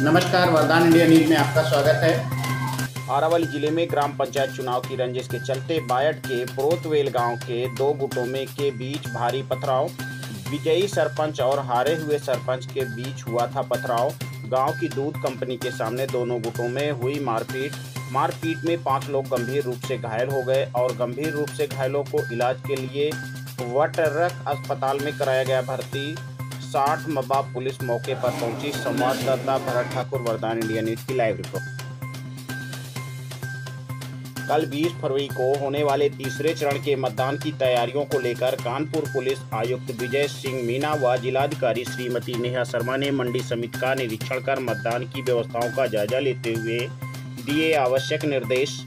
नमस्कार, वरदान India news में आपका स्वागत है। आरावली ज़िले में ग्राम पंचायत चुनाव की रंजिश के चलते बायट के प्रोतवेल गाँव के दो गुटों में के बीच भारी पथराव, विजयी सरपंच और हारे हुए सरपंच के बीच हुआ था पथराव। गाँव की दूध कंपनी के सामने दोनों गुटों में हुई मारपीट। मारपीट में पाँच लोग गंभीर रूप से घायल हो गए और गंभीर रूप से घायलों को इलाज के लिए वटरक अस्पताल में कराया गया भर्ती। साठ मबाब पुलिस मौके पर पहुँची। संवाददाता भरत ठाकुर, वरदान इंडिया न्यूज़ की लाइव रिपोर्ट। कल 20 फरवरी को होने वाले तीसरे चरण के मतदान की तैयारियों को लेकर कानपुर पुलिस आयुक्त विजय सिंह मीना व जिलाधिकारी श्रीमती नेहा शर्मा ने मंडी समिति का निरीक्षण कर मतदान की व्यवस्थाओं का जायजा लेते हुए दिए आवश्यक निर्देश।